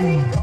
Oh,